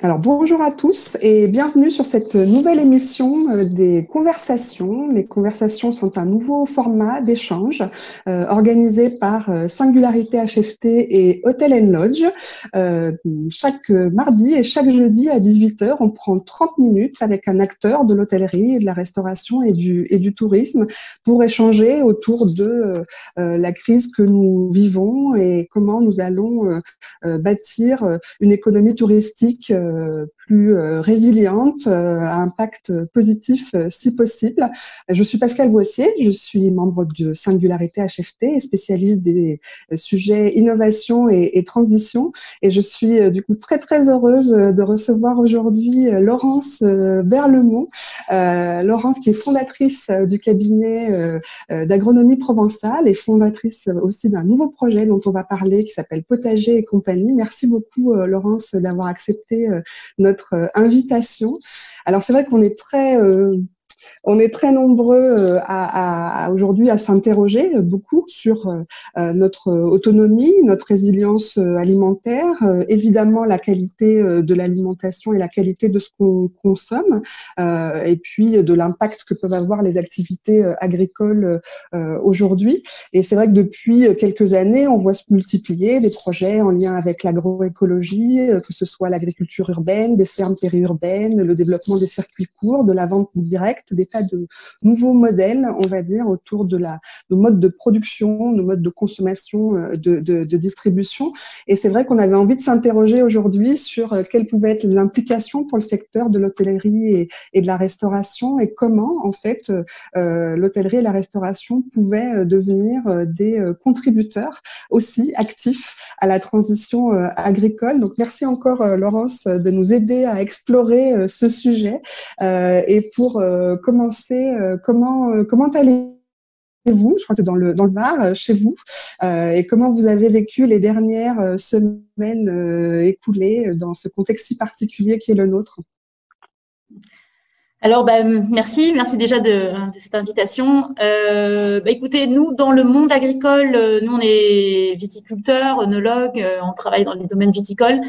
Alors bonjour à tous et bienvenue sur cette nouvelle émission euh, des conversations. Les conversations sont un nouveau format d'échange euh, organisé par euh, Singularité HFT et Hotel Lodge. chaque mardi et chaque jeudi à 18h, on prend 30 minutes avec un acteur de l'hôtellerie et de la restauration et du, et du tourisme pour échanger autour de la crise que nous vivons et comment nous allons bâtir une économie touristique euh, plus euh, résiliente, euh, à impact positif si possible. Je suis Pascal Boissier, je suis membre de Singularité HFT et spécialiste des sujets innovation et transition. Et je suis du coup très très heureuse de recevoir aujourd'hui Laurence Berlemont. Laurence qui est fondatrice du cabinet d'agronomie provençale et fondatrice aussi d'un nouveau projet dont on va parler qui s'appelle Potager et compagnie. Merci beaucoup Laurence d'avoir accepté notre euh, invitation. Alors c'est vrai qu'on est très euh, on est très nombreux euh, aujourd'hui à s'interroger beaucoup sur euh, notre autonomie, notre résilience euh, alimentaire, évidemment la qualité de l'alimentation et la qualité de ce qu'on consomme, et puis de l'impact que peuvent avoir les activités agricoles aujourd'hui. Et c'est vrai que depuis quelques années, on voit se multiplier des projets en lien avec l'agroécologie, que ce soit l'agriculture urbaine, des fermes périurbaines, le développement des circuits courts, de la vente directe des tas de nouveaux modèles, on va dire, autour de la, nos modes de production, nos modes de consommation, euh, de, de, de distribution. Et c'est vrai qu'on avait envie de s'interroger aujourd'hui sur euh, quelles pouvaient être les implications pour le secteur de l'hôtellerie et, de la restauration et comment, en fait, euh, l'hôtellerie et la restauration pouvaient devenir des contributeurs aussi actifs à la transition agricole. Donc, merci encore, Laurence, de nous aider à explorer ce sujet et pour commencer, euh, comment euh, comment allez-vous? Je crois que dans le dans le Var, euh, chez vous, et comment vous avez vécu les dernières semaines écoulées dans ce contexte si particulier qui est le nôtre? Alors, bah, merci, merci déjà de, cette invitation. Euh, bah, écoutez, nous, dans le monde agricole, nous, on est viticulteurs, œnologues, on travaille dans les domaines viticoles.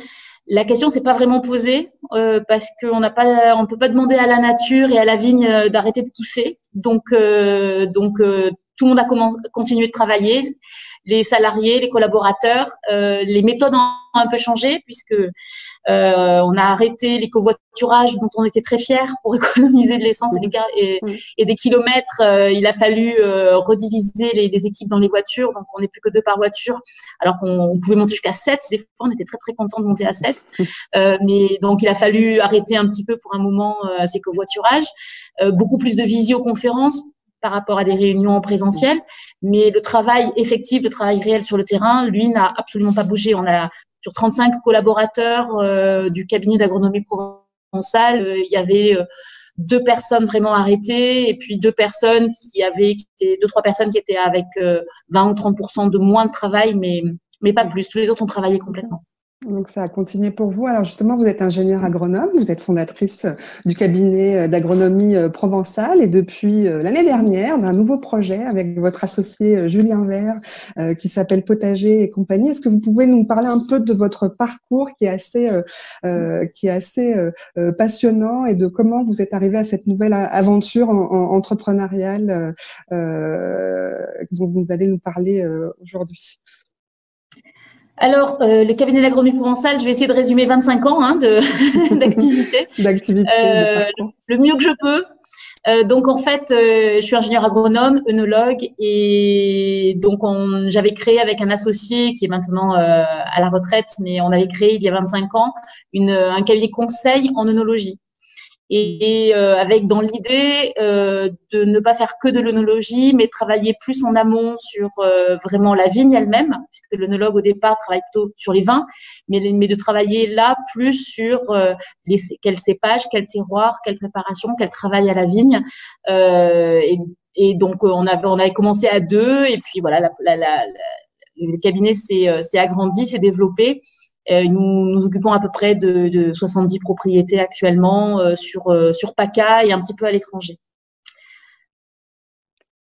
La question s'est pas vraiment posée euh, parce qu'on n'a pas, on peut pas demander à la nature et à la vigne euh, d'arrêter de pousser. Donc, euh, donc tout le monde a continué de travailler. Les salariés, les collaborateurs, les méthodes ont un peu changé puisque euh, on a arrêté les covoiturages dont on était très fiers pour économiser de l'essence et, et, des kilomètres. Euh, il a fallu euh, rediviser les, les, équipes dans les voitures, donc on n'est plus que deux par voiture, alors qu'on pouvait monter jusqu'à sept. Des fois, on était très très content de monter à sept. mais donc il a fallu arrêter un petit peu pour un moment ces covoiturages. beaucoup plus de visioconférences par rapport à des réunions en présentiel, mais le travail effectif, le travail réel sur le terrain, lui, n'a absolument pas bougé. On a sur 35 collaborateurs euh, du cabinet d'agronomie provençale, euh, il y avait euh, deux personnes vraiment arrêtées et puis deux personnes qui avaient, qui étaient, deux trois personnes qui étaient avec 20 ou 30% de moins de travail, mais mais pas plus. Tous les autres ont travaillé complètement. Donc ça a continué pour vous. Alors justement, vous êtes ingénieur agronome, vous êtes fondatrice euh, du cabinet euh, d'agronomie euh, provençale et depuis l'année dernière d'un nouveau projet avec votre associé Julien Vert qui s'appelle Potager et compagnie. Est-ce que vous pouvez nous parler un peu de votre parcours qui est assez qui est assez passionnant et de comment vous êtes arrivé à cette nouvelle aventure entrepreneuriale dont vous allez nous parler aujourd'hui? Alors, euh, le cabinet d'agronomie provençale, je vais essayer de résumer 25 ans hein, d'activité. d'activité. Euh, le mieux que je peux. Euh, donc en fait, je suis ingénieur agronome, œnologue, et donc j'avais créé avec un associé qui est maintenant à la retraite, mais on avait créé il y a 25 ans une, un cabinet conseil en œnologie et euh, avec dans l'idée euh, de ne pas faire que de l'œnologie, mais travailler plus en amont sur euh, vraiment la vigne elle-même, puisque l'œnologue au départ travaille plutôt sur les vins, mais, mais de travailler là plus sur les, quel cépage, quel terroir, quelle préparation, quel travail à la vigne. Et, et, donc on avait, on avait commencé à deux, et puis voilà, la, la, la, le cabinet s'est agrandi, s'est développé. Euh, nous occupons à peu près de, de 70 propriétés actuellement euh, sur, euh, sur PACA et un petit peu à l'étranger.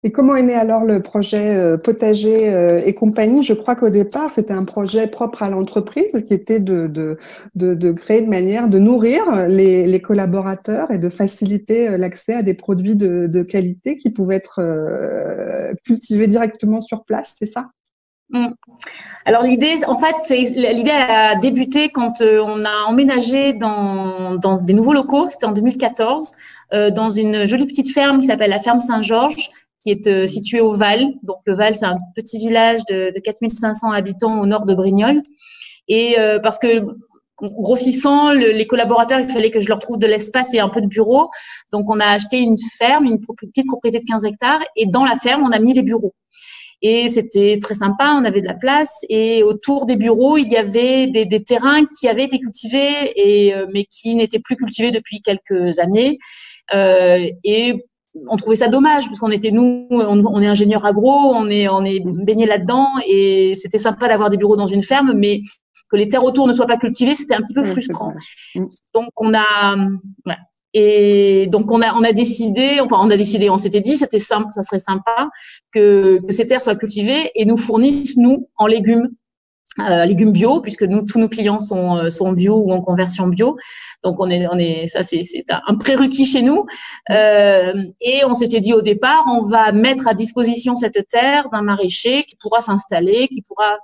Et comment est né alors le projet potager et compagnie? Je crois qu'au départ, c'était un projet propre à l'entreprise qui était de, de, de, créer de manière de nourrir les, les collaborateurs et de faciliter l'accès à des produits de, qualité qui pouvaient être cultivés directement sur place, c'est ça? Alors l'idée, en fait, l'idée a débuté quand on a emménagé dans, dans des nouveaux locaux. C'était en 2014, dans une jolie petite ferme qui s'appelle la ferme Saint-Georges, qui est euh, situé au Val. Donc le Val, c'est un petit village de, de 4500 habitants au nord de Brignoles. Et euh, parce que grossissant, les collaborateurs, il fallait que je leur trouve de l'espace et un peu de bureau. Donc on a acheté une ferme, une petite propriété de 15 hectares, et dans la ferme, on a mis les bureaux. Et c'était très sympa, on avait de la place. Et autour des bureaux, il y avait des, des terrains qui avaient été cultivés, et, euh, mais qui n'étaient plus cultivés depuis quelques années. Euh, et on trouvait ça dommage parce qu'on était nous, on, est ingénieur agro, on est on est baigné là-dedans et c'était sympa d'avoir des bureaux dans une ferme, mais que les terres autour ne soient pas cultivées, c'était un petit peu frustrant. Mm. Donc on a et donc on a on a décidé, enfin on a décidé, on s'était dit c'était simple, ça serait sympa que, que ces terres soient cultivées et nous fournissent nous en légumes euh, légumes bio, puisque nous tous nos clients sont, euh, sont bio ou en conversion bio. Donc on est, on est, ça c'est, c'est un prérequis chez nous. Euh, et on s'était dit au départ, on va mettre à disposition cette terre d'un maraîcher qui pourra s'installer, qui pourra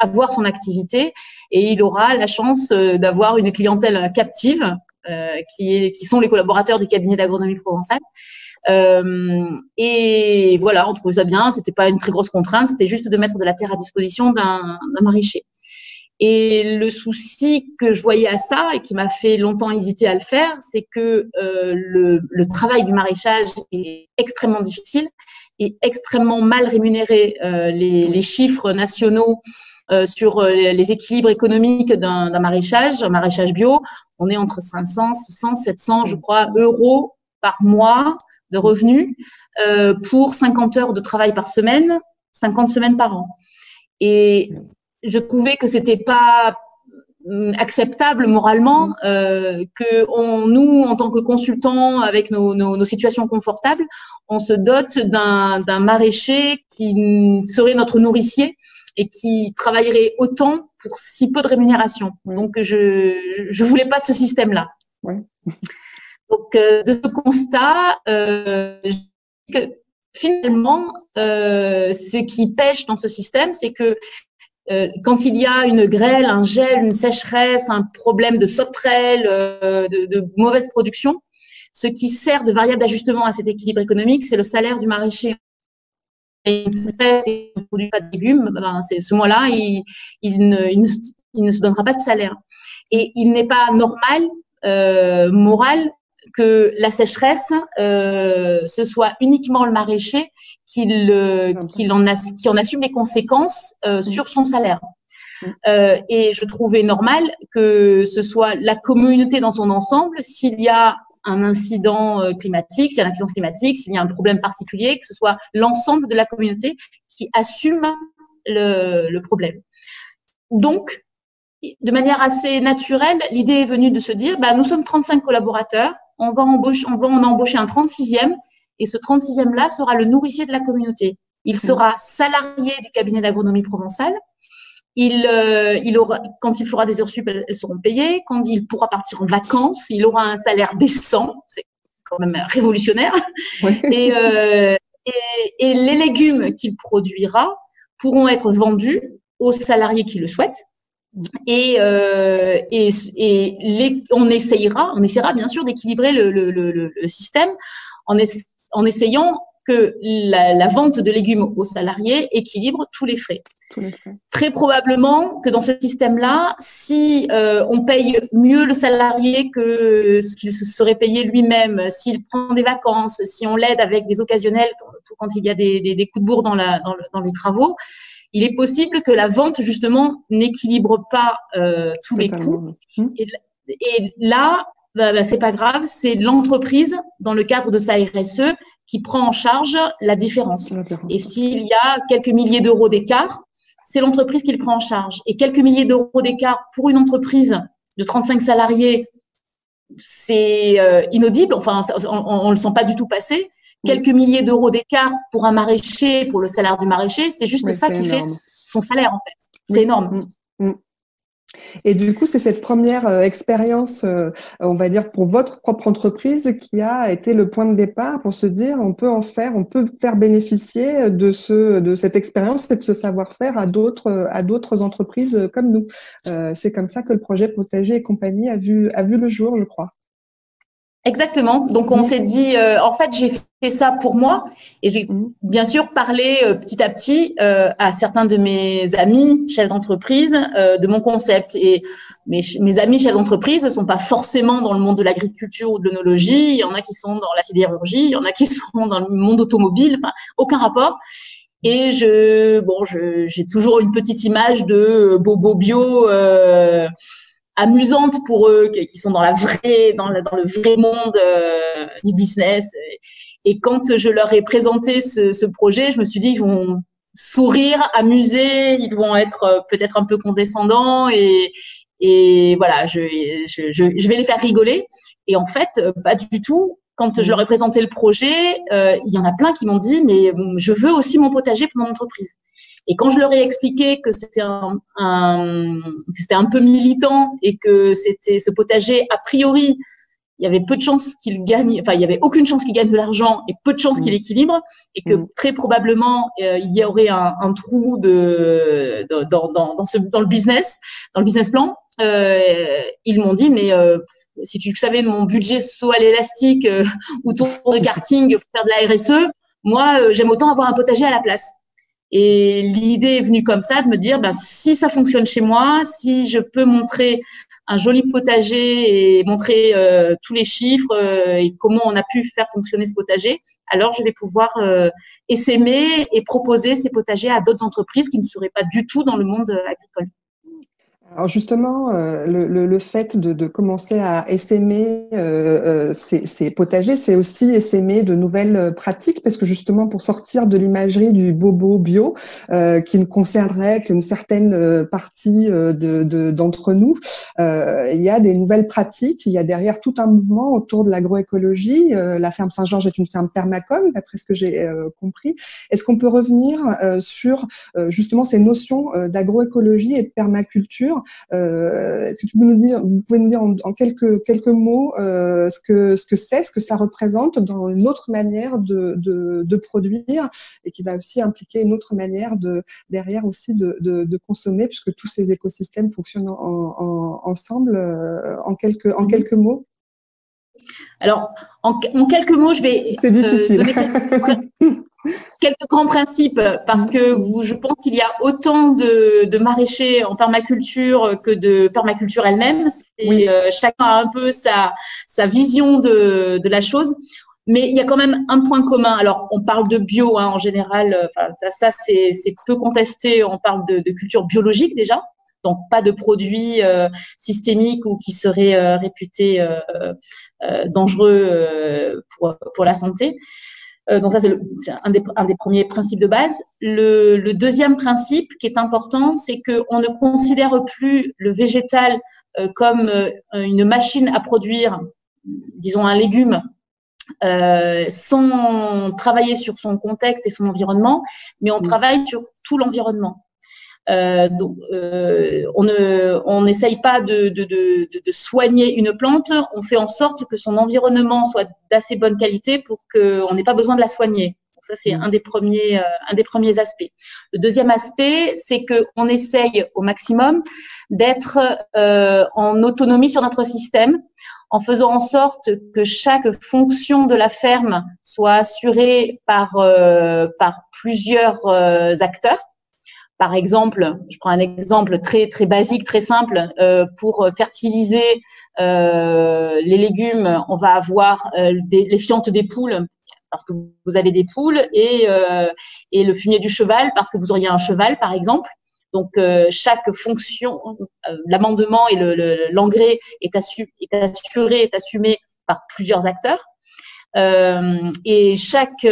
avoir son activité, et il aura la chance euh, d'avoir une clientèle captive, qui, est, qui sont les collaborateurs du cabinet d'agronomie provençale. Euh, et voilà, on trouvait ça bien. C'était pas une très grosse contrainte. C'était juste de mettre de la terre à disposition d'un maraîcher. Et le souci que je voyais à ça et qui m'a fait longtemps hésiter à le faire, c'est que euh, le, le, travail du maraîchage est extrêmement difficile et extrêmement mal rémunéré. Euh, les, les, chiffres nationaux euh, sur euh, les équilibres économiques d'un maraîchage, un maraîchage bio, on est entre 500, 600, 700, je crois, euros par mois de revenus euh, pour 50 heures de travail par semaine, 50 semaines par an. Et je trouvais que c'était pas hum, acceptable moralement euh, que nous, en tant que consultants, avec nos, nos situations confortables, on se dote d'un maraîcher qui serait notre nourricier et qui travaillerait autant pour si peu de rémunération. Donc, je je voulais pas de ce système-là. Ouais. Donc, euh, de ce constat, euh, que finalement, euh, ce qui pêche dans ce système, c'est que euh, quand il y a une grêle, un gel, une sécheresse, un problème de sauterelle, euh, de, de, mauvaise production, ce qui sert de variable d'ajustement à cet équilibre économique, c'est le salaire du maraîcher. Et il ne produit pas de légumes, ben, ce mois-là, il, il, ne, il, ne, il, ne, se donnera pas de salaire. Et il n'est pas normal, euh, moral, que la sécheresse, euh, ce soit uniquement le maraîcher qui, le, qui, en, qui en assume les conséquences euh, mm. sur son salaire. Mm. Euh, et je trouvais normal que ce soit la communauté dans son ensemble, s'il y a un incident euh, climatique, s'il y a un incident climatique, s'il y a un problème particulier, que ce soit l'ensemble de la communauté qui assume le, le problème. Donc, de manière assez naturelle, l'idée est venue de se dire, bah, nous sommes 35 collaborateurs, on va embaucher, on va en embaucher un 36e, et ce 36e-là sera le nourricier de la communauté. Il mmh. sera salarié du cabinet d'agronomie provençale. Il, euh, il aura, quand il fera des heures sup, elles, seront payées. Quand il pourra partir en vacances, il aura un salaire décent. C'est quand même révolutionnaire. Et, euh, et, et, les légumes qu'il produira pourront être vendus aux salariés qui le souhaitent. Et, euh, et, et les, on essayera, on essaiera bien sûr d'équilibrer le, le, le, le, système en, en essayant que la, la, vente de légumes aux salariés équilibre tous les frais. Très probablement que dans ce système-là, si euh, on paye mieux le salarié que ce qu'il se serait payé lui-même, s'il prend des vacances, si on l'aide avec des occasionnels quand, il y a des, des, des coups de bourre dans, la, dans, le, dans les travaux, il est possible que la vente, justement, n'équilibre pas euh, tous les coûts. Hum. Et, et, là, bah, bah, c'est pas grave, c'est l'entreprise, dans le cadre de sa RSE, qui prend en charge la différence. Et s'il y a quelques milliers d'euros d'écart, c'est l'entreprise qui le prend en charge. Et quelques milliers d'euros d'écart pour une entreprise de 35 salariés, c'est euh, inaudible. Enfin, on, ne le sent pas du tout passer. quelques milliers d'euros d'écart pour un maraîcher, pour le salaire du maraîcher, c'est juste ça qui fait son salaire en fait. C'est énorme. Mm, mm. Et du coup, c'est cette première euh, expérience, euh, on va dire, pour votre propre entreprise qui a été le point de départ pour se dire, on peut en faire, on peut faire bénéficier de ce, de cette expérience et de ce savoir-faire à d'autres, à d'autres entreprises comme nous. Euh, c'est comme ça que le projet Potager et compagnie a vu, a vu le jour, je crois. Exactement. Donc on s'est dit, euh, en fait, j'ai fait ça pour moi et j'ai mhm. bien sûr parlé euh, petit à petit euh, à certains de mes amis chefs d'entreprise de mon concept. Et mes, mes amis chefs d'entreprise ne sont pas forcément dans le monde de l'agriculture ou de l'onologie. Il y en a qui sont dans la sidérurgie, il y en a qui sont dans le monde automobile. Enfin, aucun rapport. Et je, bon, j'ai toujours une petite image de Bobo Bio amusante pour eux, qui sont dans la vraie, dans, le, dans le vrai monde euh, du business. Et quand je leur ai présenté ce, ce, projet, je me suis dit, ils vont sourire, amuser, ils vont être euh, peut-être un peu condescendants et, et voilà, je, je, je, vais les faire rigoler. Et en fait, pas du tout. Quand je leur ai présenté le projet, euh, il y en a plein qui m'ont dit, mais je veux aussi mon potager pour mon entreprise. Et quand je leur ai expliqué que c'était un, un que c'était un peu militant et que c'était ce potager a priori il y avait peu de chances qu'il gagne, enfin il y avait aucune chance qu'il gagne de l'argent et peu de chances qu'il mmh. équilibre et que mmh. très probablement euh, il y aurait un, un trou de, dans, dans, dans, ce, dans le business, dans le business plan. Euh, ils m'ont dit mais euh, si tu savais mon budget saut à l'élastique euh, ou tour de karting pour faire de la RSE, moi euh, j'aime autant avoir un potager à la place. Et l'idée est venue comme ça, de me dire, ben, si ça fonctionne chez moi, si je peux montrer un joli potager et montrer euh, tous les chiffres euh, et comment on a pu faire fonctionner ce potager, alors je vais pouvoir euh, essaimer et proposer ces potagers à d'autres entreprises qui ne seraient pas du tout dans le monde agricole. Alors justement, euh, le, fait de, commencer à essaimer euh, euh ces, potagers, c'est aussi essaimer de nouvelles pratiques, parce que justement, pour sortir de l'imagerie du bobo bio, qui ne concernerait qu'une certaine partie de, d'entre nous, il y a des nouvelles pratiques, il y a derrière tout un mouvement autour de l'agroécologie. la ferme Saint-Georges est une ferme permacom, d'après ce que j'ai compris. Est-ce qu'on peut revenir sur justement ces notions d'agroécologie et de permaculture est-ce que tu peux nous dire, vous pouvez nous dire en, quelques quelques mots euh, ce que ce que c'est, ce que ça représente dans une autre manière de, de, de, produire et qui va aussi impliquer une autre manière de derrière aussi de, de, de consommer puisque tous ces écosystèmes fonctionnent en, en, ensemble. Euh, en quelques en mhm. quelques mots. Alors, en, en, quelques mots, je vais. C'est difficile. quelques grands principes parce que vous, je pense qu'il y a autant de, de, maraîchers en permaculture que de permaculture elle-même. Et euh, chacun a un peu sa, sa vision de, de, la chose. Mais il y a quand même un point commun. Alors, on parle de bio hein, en général. Enfin, ça, ça c'est peu contesté. On parle de, de, culture biologique déjà. Donc, pas de produits euh, systémiques ou qui seraient euh, réputés euh, euh, dangereux pour, pour la santé. Euh, donc ça, c'est un des, un des, premiers principes de base. Le, le deuxième principe qui est important, c'est qu'on ne considère plus le végétal euh, comme euh, une machine à produire, disons, un légume sans travailler sur son contexte et son environnement, mais on mmh. travaille sur tout l'environnement. Euh, donc, euh, on ne, on n'essaye pas de, de, de, de, soigner une plante, on fait en sorte que son environnement soit d'assez bonne qualité pour qu'on n'ait pas besoin de la soigner. Ça, c'est un des premiers, euh, un des premiers aspects. Le deuxième aspect, c'est que on essaye au maximum d'être euh, en autonomie sur notre système, en faisant en sorte que chaque fonction de la ferme soit assurée par euh, par plusieurs acteurs. Par exemple, je prends un exemple très très basique, très simple. Euh, pour fertiliser euh, les légumes, on va avoir euh, des, les fientes des poules parce que vous avez des poules et, euh, et le fumier du cheval parce que vous auriez un cheval, par exemple. Donc euh, chaque fonction, l'amendement et l'engrais le, est, assu, est assuré, est assumé par plusieurs acteurs. Euh, et chaque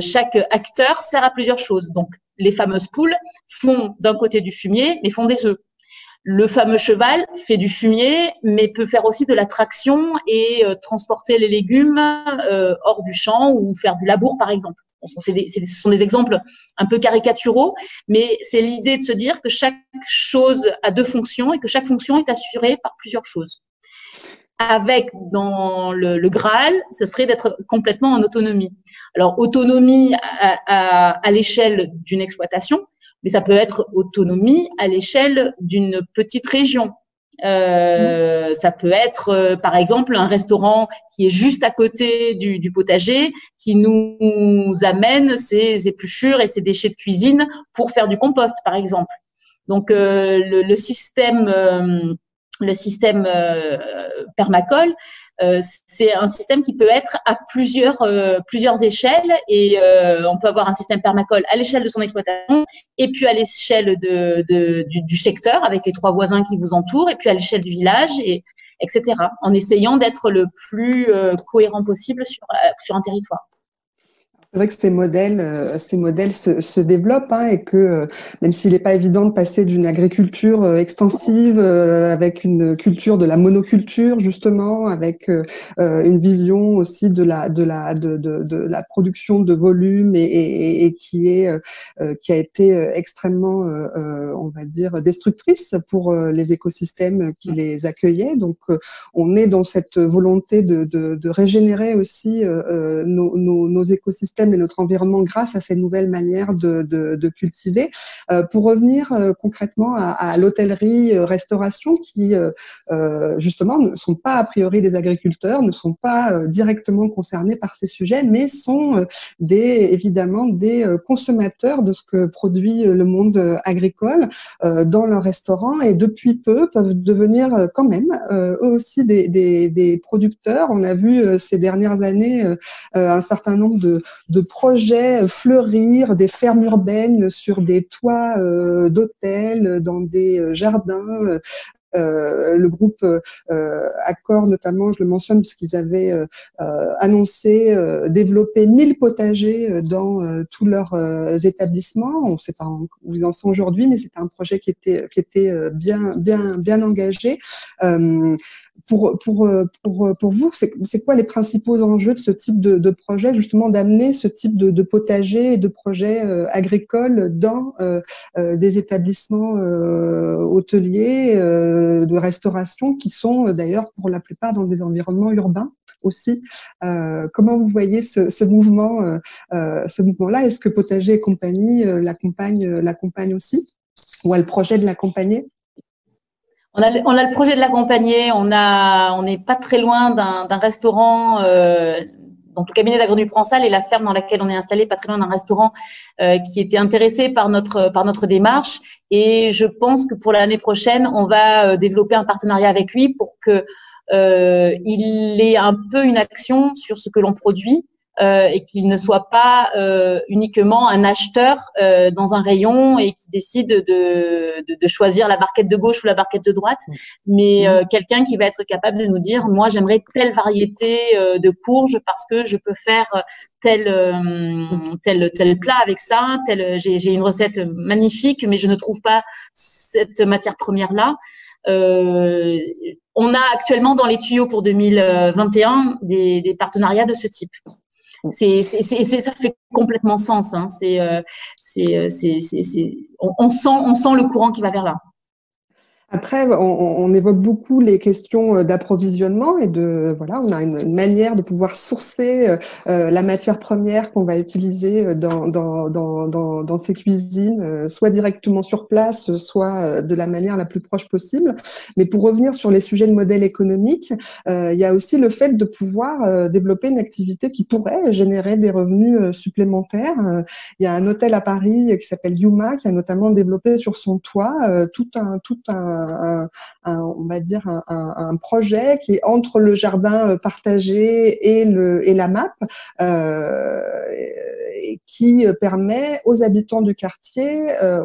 chaque acteur sert à plusieurs choses. Donc les fameuses poules font d'un côté du fumier, mais font des œufs. Le fameux cheval fait du fumier, mais peut faire aussi de la traction et euh, transporter les légumes euh, hors du champ ou faire du labour, par exemple. ce sont des exemples un peu caricaturaux, mais c'est l'idée de se dire que chaque chose a deux fonctions et que chaque fonction est assurée par plusieurs choses. Avec dans le, le Graal, ce serait d'être complètement en autonomie. Alors autonomie à, à l'échelle d'une exploitation, mais ça peut être autonomie à l'échelle d'une petite région. Euh, ça peut être, euh, par exemple, un restaurant qui est juste à côté du, du, potager, qui nous amène ses épluchures et ses déchets de cuisine pour faire du compost, par exemple. Donc, euh, le, le, système, euh, le système permacole euh, c'est un système qui peut être à plusieurs euh, plusieurs échelles et euh, on peut avoir un système permacole à l'échelle de son exploitation et puis à l'échelle de, de du, du, secteur avec les trois voisins qui vous entourent et puis à l'échelle du village et etc. En essayant d'être le plus cohérent possible sur sur un territoire. C'est vrai que ces modèles, euh, ces modèles se, se développent hein, et que euh, même s'il n'est pas évident de passer d'une agriculture euh, extensive avec une culture de la monoculture justement, avec une vision aussi de la de la de, de, de la production de volume et, et, et qui est qui a été extrêmement, on va dire, destructrice pour les écosystèmes qui les accueillaient. Donc, on est dans cette volonté de, de, de régénérer aussi nos, nos, nos écosystèmes et notre environnement grâce à ces nouvelles manières de, cultiver. Euh, pour revenir euh, concrètement à, l'hôtellerie-restauration euh, qui euh, justement ne sont pas a priori des agriculteurs, ne sont pas directement concernés par ces sujets, mais sont des évidemment des consommateurs de ce que produit le monde agricole dans leur restaurant et depuis peu peuvent devenir quand même eux aussi des, des, producteurs. On a vu ces dernières années un certain nombre de, de projets fleurir, des fermes urbaines sur des toits euh, d'hôtels, dans des euh, jardins. Euh, le groupe euh, Accor notamment, je le mentionne parce qu'ils avaient annoncé développer 1000 potagers dans tous leurs établissements. On ne sait pas où ils en sont aujourd'hui, mais c'était un projet qui était qui était bien bien bien engagé pour, pour, euh, pour, euh, pour vous, c'est quoi les principaux enjeux de ce type de, de projet, justement d'amener ce type de, de, potager et de projets euh, agricoles dans des établissements hôteliers, de restauration, qui sont d'ailleurs pour la plupart dans des environnements urbains aussi? comment vous voyez ce, ce mouvement, ce mouvement-là? Est-ce que Potager et compagnie l'accompagne, l'accompagne aussi, ou a le projet de l'accompagner? On a, le projet de l'accompagner. On a, n'est pas très loin d'un restaurant. Euh, donc le cabinet d'agronomie Prensal et la ferme dans laquelle on est installé, pas très loin d'un restaurant euh, qui était intéressé par notre par notre démarche. Et je pense que pour l'année prochaine, on va euh, développer un partenariat avec lui pour que euh, il ait un peu une action sur ce que l'on produit euh, et qu'il ne soit pas euh, uniquement un acheteur euh, dans un rayon et qui décide de, de, de, choisir la barquette de gauche ou la barquette de droite, mais euh, quelqu'un qui va être capable de nous dire moi j'aimerais telle variété euh, de courges parce que je peux faire tel tel tel plat avec ça, tel j'ai une recette magnifique mais je ne trouve pas cette matière première là. Euh, on a actuellement dans les tuyaux pour 2021 des, des partenariats de ce type. C'est, c'est, ça fait complètement sens. Hein. C'est, euh, c'est, c'est, on, on, sent, on sent le courant qui va vers là. Après, on, on, évoque beaucoup les questions euh, d'approvisionnement et de voilà, on a une, manière de pouvoir sourcer euh, euh, la matière première qu'on va utiliser dans, dans, dans, dans, dans ces cuisines, soit directement sur place, soit de la manière la plus proche possible. Mais pour revenir sur les sujets de modèle économique, il y a aussi le fait de pouvoir développer une activité qui pourrait générer des revenus supplémentaires. Il y a un hôtel à Paris qui s'appelle Yuma qui a notamment développé sur son toit tout un tout un un, on va dire un, projet qui est entre le jardin euh, partagé et le et la map. Euh, qui permet aux habitants du quartier,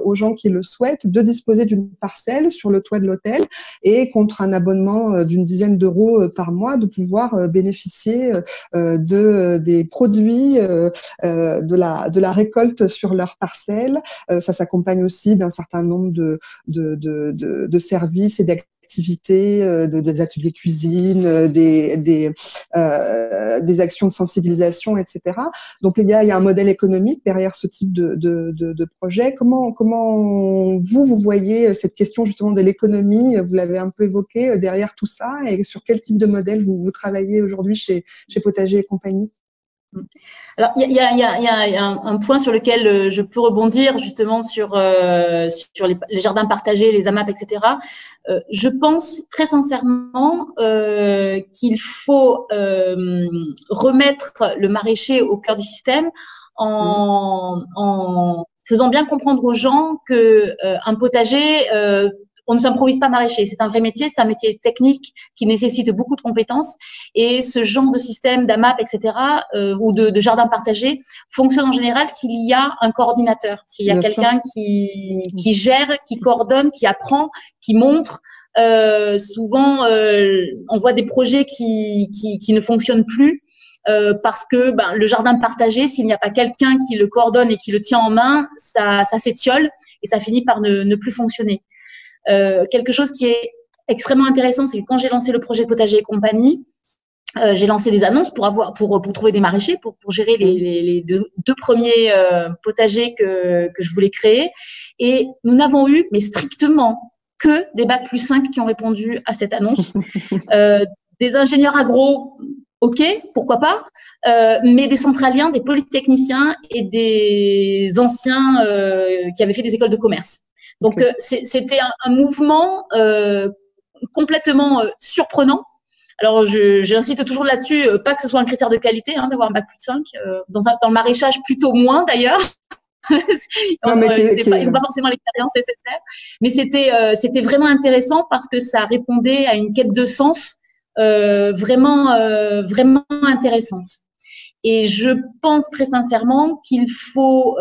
aux gens qui le souhaitent, de disposer d'une parcelle sur le toit de l'hôtel et contre un abonnement d'une dizaine d'euros par mois, de pouvoir bénéficier de des produits de la de la récolte sur leur parcelle. ça s'accompagne aussi d'un certain nombre de services et activités, euh, de, des ateliers cuisine, euh, des, des, euh, des actions de sensibilisation, etc. Donc il y a, il y a un modèle économique derrière ce type de, de, de, de projet. Comment, comment vous, vous voyez cette question justement de l'économie, vous l'avez un peu évoqué, derrière tout ça, et sur quel type de modèle vous, vous travaillez aujourd'hui chez, chez Potager et compagnie? Alors, il y a, y, a, y a, un, point sur lequel euh, je peux rebondir justement sur, euh, sur les, jardins partagés, les AMAP, etc. Euh, je pense très sincèrement euh, qu'il faut euh, remettre le maraîcher au cœur du système en, en faisant bien comprendre aux gens que un potager on ne s'improvise pas maraîcher. C'est un vrai métier, c'est un métier technique qui nécessite beaucoup de compétences. Et ce genre de système d'AMAP, etc., euh, ou de, de, jardin partagé, fonctionne en général s'il y a un coordinateur, s'il y a quelqu'un qui, qui gère, qui coordonne, qui apprend, qui montre. Euh, souvent, euh, on voit des projets qui, qui, qui ne fonctionnent plus. Euh, parce que ben, le jardin partagé, s'il n'y a pas quelqu'un qui le coordonne et qui le tient en main, ça, ça s'étiole et ça finit par ne, ne plus fonctionner. Euh, quelque chose qui est extrêmement intéressant, c'est que quand j'ai lancé le projet Potager et compagnie, euh, j'ai lancé des annonces pour avoir pour pour trouver des maraîchers pour pour gérer les, les, les deux, deux, premiers euh, potagers que que je voulais créer. Et nous n'avons eu mais strictement que des bacs plus 5 qui ont répondu à cette annonce. Euh, des ingénieurs agro ok pourquoi pas euh, mais des centraliens des polytechniciens et des anciens qui avaient fait des écoles de commerce donc euh, c'était un, mouvement euh, complètement euh, surprenant. Alors j'insiste toujours là-dessus, pas que ce soit un critère de qualité, hein, d'avoir un bac plus de 5, dans, dans le maraîchage plutôt moins d'ailleurs. ils n'ont pas forcément l'expérience nécessaire, mais c'était c'était vraiment intéressant parce que ça répondait à une quête de sens vraiment vraiment intéressante. Et je pense très sincèrement qu'il faut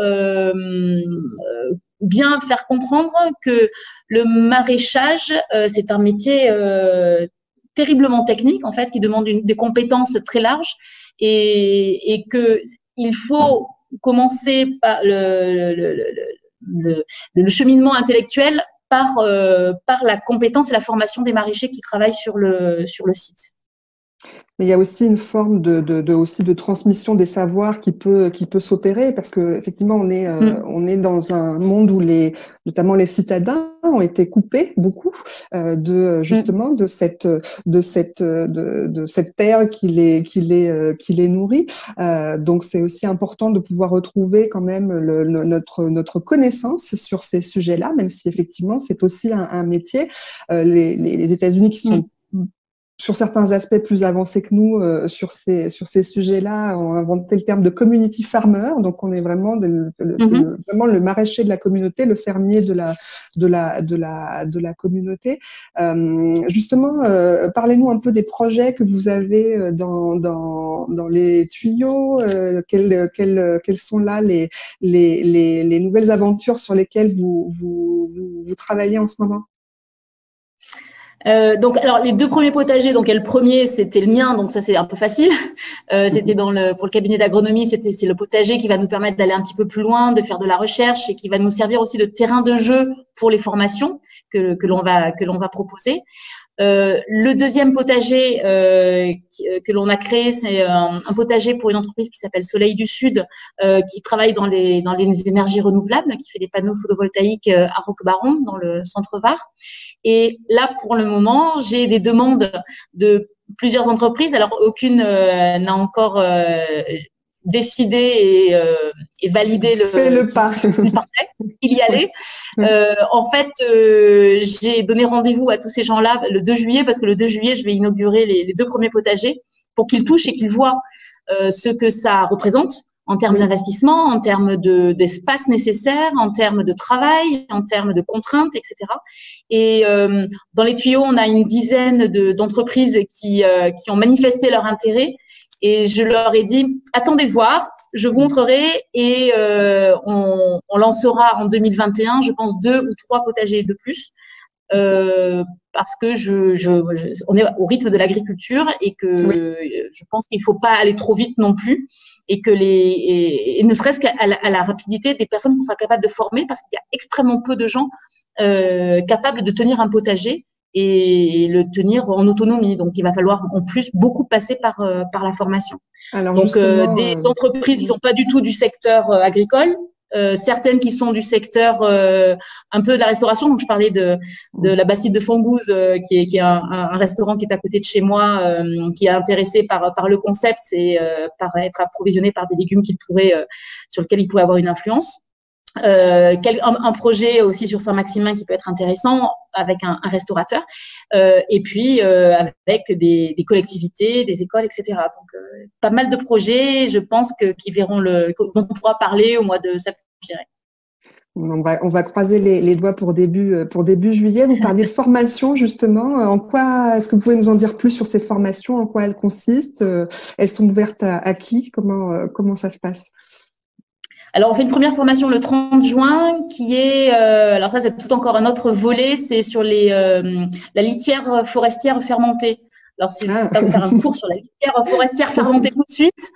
bien faire comprendre que le maraîchage, euh, c'est un métier euh, terriblement technique, en fait, qui demande une, des compétences très larges et, et que il faut commencer par le, le, le, le cheminement intellectuel par, euh, par la compétence et la formation des maraîchers qui travaillent sur le, sur le site. Mais il y a aussi une forme de, de, de aussi de transmission des savoirs qui peut qui peut s'opérer parce que effectivement on est euh, mm. on est dans un monde où les notamment les citadins ont été coupés beaucoup euh, de mm. justement de cette de cette de, de cette terre qui les qui les euh, qui les nourrit. Euh, donc c'est aussi important de pouvoir retrouver quand même le, notre notre connaissance sur ces sujets-là, même si effectivement c'est aussi un, un métier. Euh, les, les, les États-Unis qui sont mm sur certains aspects plus avancés que nous euh, sur ces sur ces sujets-là, on a inventé le terme de community farmer. Donc on est vraiment de, le, mhm. vraiment le maraîcher de la communauté, le fermier de la de la de la de la communauté. Euh, justement, euh, parlez-nous un peu des projets que vous avez euh, dans dans dans les tuyaux. Euh, quelles quelles quelles sont là les les les, les nouvelles aventures sur lesquelles vous vous, vous travaillez en ce moment? Euh, donc, alors les deux premiers potagers, donc le premier c'était le mien, donc ça c'est un peu facile. Euh, mhm. c'était dans le pour le cabinet d'agronomie, c'était c'est le potager qui va nous permettre d'aller un petit peu plus loin, de faire de la recherche et qui va nous servir aussi de terrain de jeu pour les formations que que l'on va que l'on va proposer. Euh, le deuxième potager euh, euh, que l'on a créé, c'est un, potager pour une entreprise qui s'appelle Soleil du Sud, qui travaille dans les dans les énergies renouvelables, qui fait des panneaux photovoltaïques à Roquebaron, dans le centre Var. Et là, pour le moment, j'ai des demandes de plusieurs entreprises. Alors, aucune n'a encore décidé et, euh, et validé le, le pas. Il y allait. Euh, en fait, euh, j'ai donné rendez-vous à tous ces gens-là le 2 juillet parce que le 2 juillet, je vais inaugurer les, les deux premiers potagers pour qu'ils touchent et qu'ils voient euh, ce que ça représente en termes d'investissement, en termes de d'espace nécessaire, en termes de travail, en termes de contraintes, etc. Et euh, dans les tuyaux, on a une dizaine d'entreprises qui, qui ont manifesté leur intérêt et je leur ai dit, attendez voir, je vous montrerai et euh, on, on, lancera en 2021, je pense, deux ou trois potagers de plus. Euh, parce que je, je, on est au rythme de l'agriculture et que je pense qu'il faut pas aller trop vite non plus et que les et, ne serait-ce qu'à la, à la, rapidité des personnes qu'on sera capable de former parce qu'il y a extrêmement peu de gens euh, capables de tenir un potager et le tenir en autonomie. Donc, il va falloir en plus beaucoup passer par euh, par la formation. Alors, Donc, euh, des euh, entreprises qui sont pas du tout du secteur agricole, euh, certaines qui sont du secteur euh, un peu de la restauration. Donc, je parlais de, de la Bastide de Fongouze, euh, qui est, qui est un, un, restaurant qui est à côté de chez moi, qui est intéressé par, par le concept et par être approvisionné par des légumes qu'il pourrait, sur lesquels il pourrait avoir une influence. Euh, un, un, projet aussi sur Saint-Maximin qui peut être intéressant avec un, un restaurateur, euh, et puis euh, avec des, des, collectivités, des écoles, etc. Donc pas mal de projets, je pense que qui verront le, dont on pourra parler au mois de septembre. On va, on va croiser les, les, doigts pour début, pour début juillet. Vous parlez de formation justement. En quoi est-ce que vous pouvez nous en dire plus sur ces formations? En quoi elles consistent? Elles sont ouvertes à, à qui? Comment, comment ça se passe? Alors, on fait une première formation le 30 juin qui est, euh, alors ça c'est tout encore un autre volet, c'est sur les euh, la litière forestière fermentée. Alors, si je vais faire un cours sur la litière forestière fermentée tout de suite,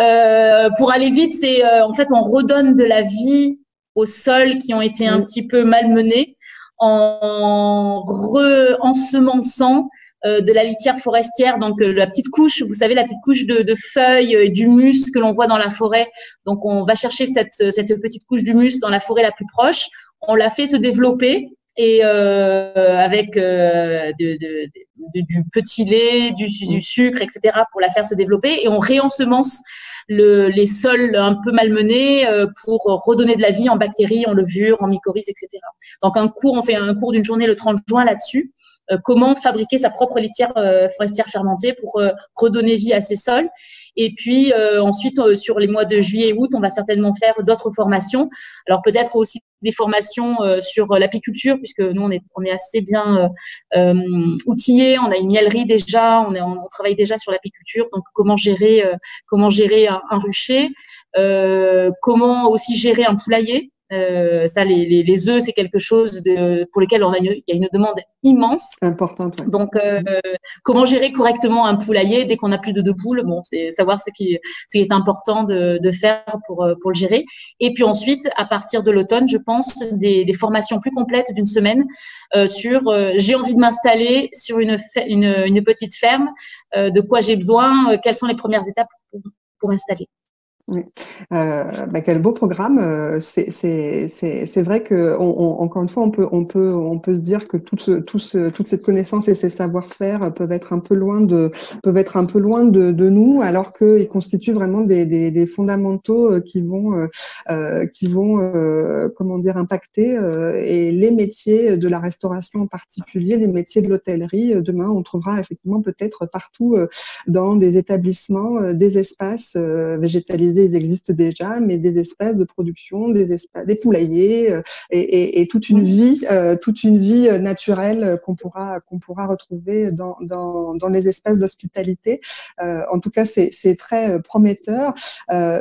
euh, pour aller vite, c'est euh, en fait on redonne de la vie aux sols qui ont été un petit peu malmenés en re-ensemençant euh, de la litière forestière, donc euh, la petite couche, vous savez, la petite couche de, de feuilles, euh, d'humus que l'on voit dans la forêt. Donc, on va chercher cette, cette petite couche d'humus dans la forêt la plus proche. On la fait se développer et avec de, de, du petit lait, du, du, sucre, etc. pour la faire se développer. Et on réensemence le, les sols un peu malmenés pour redonner de la vie en bactéries, en levures, en mycorhizes, etc. Donc un cours, on fait un cours d'une journée le 30 juin là-dessus. Euh, comment fabriquer sa propre litière euh, forestière fermentée pour euh, redonner vie à ces sols. Et puis ensuite, sur les mois de juillet et août, on va certainement faire d'autres formations. Alors peut-être aussi des formations sur l'apiculture, puisque nous, on est, on est assez bien euh, outillés. On a une miellerie déjà, on, est, on travaille déjà sur l'apiculture. Donc, comment gérer, comment gérer un, un rucher, euh, comment aussi gérer un poulailler. Euh, ça, les, les, les œufs, c'est quelque chose de, pour lequel on a il y a une demande immense. Importante. Donc, euh, comment gérer correctement un poulailler dès qu'on a plus de deux poules? Bon, c'est savoir ce qui, ce qui est important de, de, faire pour, euh, pour le gérer. Et puis ensuite, à partir de l'automne, je pense des, des formations plus complètes d'une semaine euh, sur euh, j'ai envie de m'installer sur une, une, une, petite ferme, de quoi j'ai besoin, quelles sont les premières étapes pour, pour m'installer. Oui. Euh, bah, quel beau programme. Euh, c'est vrai que on, on, encore une fois, on peut, on peut, on peut se dire que toute, toute cette connaissance et ces savoir-faire peuvent être un peu loin de, peuvent être un peu loin de, de nous, alors qu'ils constituent vraiment des, des, des, fondamentaux euh, qui vont, euh, qui vont, euh, comment dire, impacter et les métiers de la restauration en particulier, les métiers de l'hôtellerie. Demain, on trouvera effectivement peut-être partout dans des établissements des espaces végétalisés ils existent déjà, mais des espaces de production, des espaces, des poulaillers euh, et, et, et, toute une vie, euh, toute une vie euh, naturelle qu'on pourra qu'on pourra retrouver dans, dans, dans les espaces d'hospitalité. en tout cas, c'est très prometteur.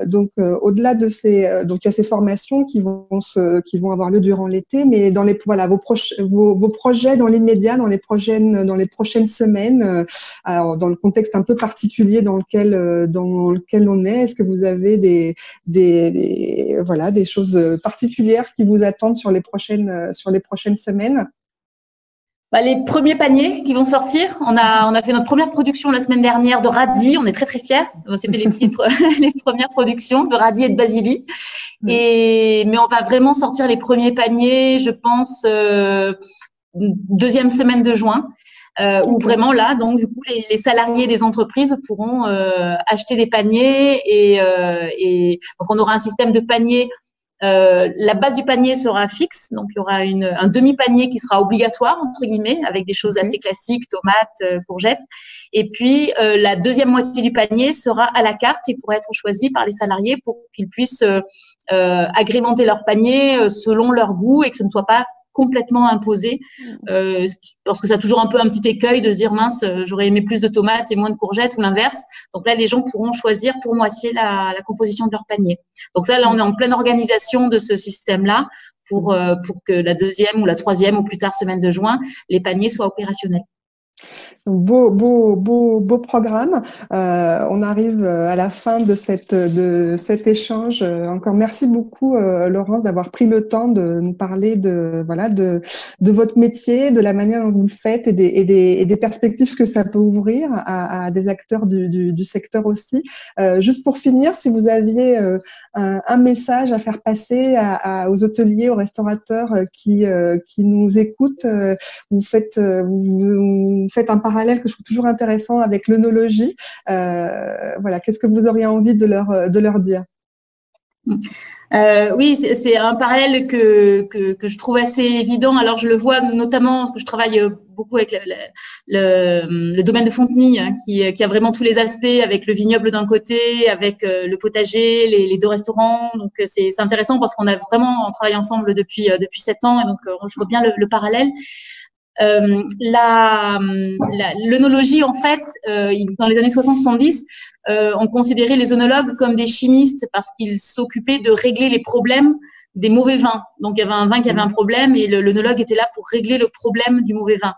donc, au-delà de ces, donc il y a ces formations qui vont se, qui vont avoir lieu durant l'été, mais dans les voilà vos, vos, vos projets dans l'immédiat, dans les prochaines dans les prochaines semaines, alors dans le contexte un peu particulier dans lequel dans lequel on est, est-ce que vous avez des, des, voilà, des choses particulières qui vous attendent sur les prochaines, sur les prochaines semaines? Bah, les premiers paniers qui vont sortir. On a, on a fait notre première production la semaine dernière de radis. On est très très fiers. C'était les petites, les premières productions de radis et de basilic. Et mais on va vraiment sortir les premiers paniers, je pense, euh, deuxième semaine de juin euh, où vraiment là, donc du coup, les, les salariés des entreprises pourront euh, acheter des paniers et, euh, et, donc on aura un système de paniers. Euh, la base du panier sera fixe, donc il y aura une, un demi-panier qui sera obligatoire entre guillemets, avec des choses assez classiques, tomates, euh, courgettes. Et puis euh, la deuxième moitié du panier sera à la carte et pourra être choisi par les salariés pour qu'ils puissent agrémenter leur panier selon leur goût et que ce ne soit pas complètement imposé, euh, parce que ça a toujours un peu un petit écueil de se dire mince, j'aurais aimé plus de tomates et moins de courgettes ou l'inverse. Donc là, les gens pourront choisir pour moitié la, la, composition de leur panier. Donc ça, là, on est en pleine organisation de ce système-là pour, pour que la deuxième ou la troisième ou plus tard semaine de juin, les paniers soient opérationnels. Beau, beau, beau, beau programme. Euh, on arrive euh, à la fin de cette de cet échange. Euh, encore merci beaucoup, euh, Laurence, d'avoir pris le temps de nous parler de voilà de de votre métier, de la manière dont vous le faites et des et des, et des perspectives que ça peut ouvrir à, à des acteurs du, du, du secteur aussi. Euh, juste pour finir, si vous aviez un, un, message à faire passer à, à, aux hôteliers, aux restaurateurs qui qui nous écoutent, vous faites vous faites un parallèle que je trouve toujours intéressant avec l'œnologie. Euh, voilà, qu'est-ce que vous auriez envie de leur, de leur dire? Euh, oui, c'est un parallèle que, que, que, je trouve assez évident. Alors, je le vois notamment parce que je travaille beaucoup avec le, le, domaine de Fontenay, hein, qui, a vraiment tous les aspects, avec le vignoble d'un côté, avec euh, le potager, les, deux restaurants. Donc, c'est intéressant parce qu'on a vraiment travaillé ensemble depuis depuis sept ans, et donc je vois bien le parallèle. Euh, la, l'œnologie, en fait, euh, dans les années 60-70, euh, on considérait les œnologues comme des chimistes parce qu'ils s'occupaient de régler les problèmes des mauvais vins. Donc, il y avait un vin qui avait un problème et l'œnologue était là pour régler le problème du mauvais vin.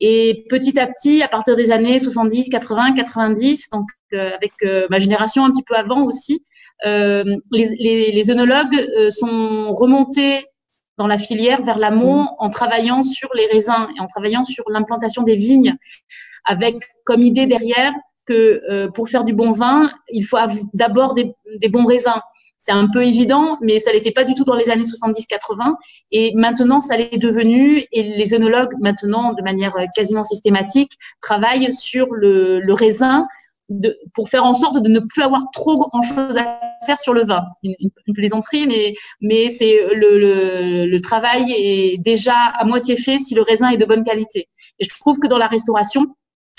Et petit à petit, à partir des années 70, 80, 90, donc euh, avec euh, ma génération un petit peu avant aussi, euh, les, les, les œnologues sont remontés dans la filière vers l'amont mmh. en travaillant sur les raisins et en travaillant sur l'implantation des vignes avec comme idée derrière que euh, pour faire du bon vin, il faut d'abord des, des, bons raisins. C'est un peu évident, mais ça n'était pas du tout dans les années 70-80. Et maintenant, ça l'est devenu. Et les œnologues, maintenant, de manière quasiment systématique, travaillent sur le, le raisin de, pour faire en sorte de ne plus avoir trop grand chose à faire sur le vin. C'est une, plaisanterie, mais, mais c'est le, le, le, travail est déjà à moitié fait si le raisin est de bonne qualité. Et je trouve que dans la restauration,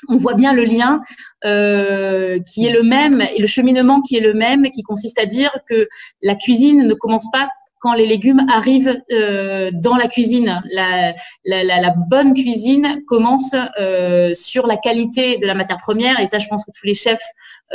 on voit bien le lien euh, qui est le même et le cheminement qui est le même, qui consiste à dire que la cuisine ne commence pas quand les légumes arrivent euh, dans la cuisine. La, la, bonne cuisine commence euh, sur la qualité de la matière première, et ça, je pense que tous les chefs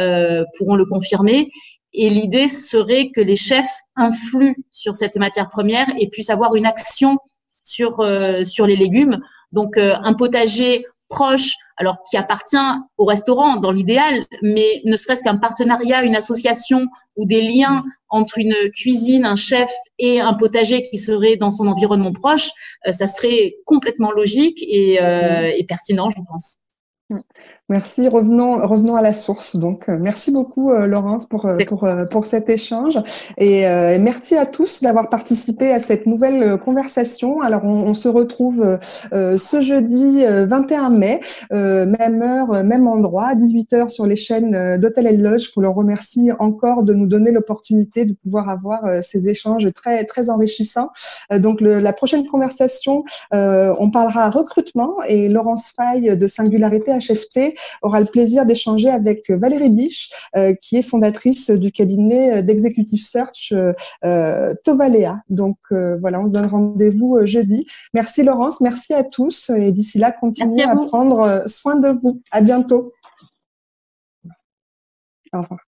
euh, pourront le confirmer. Et l'idée serait que les chefs influent sur cette matière première et puissent avoir une action sur sur les légumes. Donc, un potager proche, alors qui appartient au restaurant dans l'idéal, mais ne serait-ce qu'un partenariat, une association ou des liens entre une cuisine, un chef et un potager qui serait dans son environnement proche, euh, ça serait complètement logique et, euh, et pertinent, je pense. Merci. Revenons, revenons à la source. Donc, euh, merci beaucoup, euh, Laurence, pour, euh, pour, pour cet échange. Et merci à tous d'avoir participé à cette nouvelle conversation. Alors, on, on se retrouve ce jeudi 21 mai, même heure, même endroit, à 18h sur les chaînes d'Hôtel et Loge. Je vous remercie encore de nous donner l'opportunité de pouvoir avoir ces échanges très, très enrichissants. donc, le, la prochaine conversation, on parlera recrutement et Laurence Faye de Singularité HFT aura le plaisir d'échanger avec Valérie Biche, euh, qui est fondatrice du cabinet d'Executive Search euh, Tovalea. Donc voilà, on se donne rendez-vous jeudi. Merci Laurence, merci à tous et d'ici là, continuez à, à prendre soin de vous. À bientôt. Au revoir.